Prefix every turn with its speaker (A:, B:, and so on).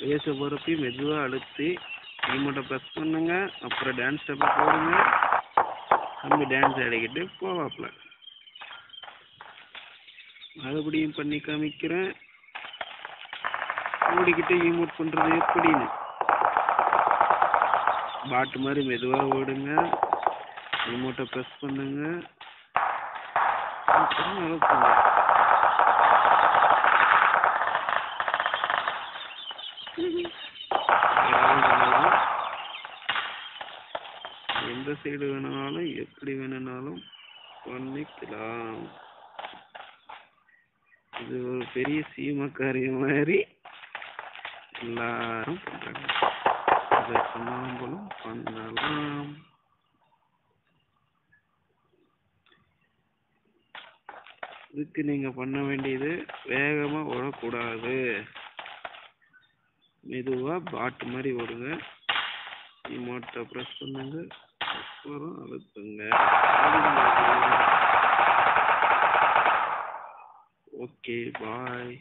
A: பேச போகிறப்ப மெதுவாக அழுத்தி ரிமோட்டை ப்ரெஸ் பண்ணுங்க அப்புறம் டான்ஸ் ஸ்டெப்பை போடுங்க. தம்பி டான்ஸ் ஆடிக்கிட்டு போவாப்புல. மறுபடியும் பண்ணி காமிக்கிறேன். ஓடிக்கிட்டு ஈமோட் பண்ணுறது எப்படின்னு. பாட்டு மாதிரி மெதுவாக ஓடுங்க. ரிமோட்டை ப்ரெஸ் பண்ணுங்க. அப்புறம் அழுத்துங்க யாரும் பண்ணலாம் எந்த சைடு வேணுனாலும் எப்படி வேணுனாலும் பண்ணிக்கலாம். இது ஒரு பெரிய சீம காரியம் மாதிரி எல்லாரும் பண்றாங்க. அதை பண்ணலாம். இதுக்கு நீங்க பண்ண வேண்டியது வேகமா ஓடக்கூடாது. மெதுவா பாட்டு மாதிரி ஓடுங்க. ரிமோட்டை ப்ரெஸ் பண்ணுங்க. அப்புறம் அழுத்துங்க ஓகே பாய்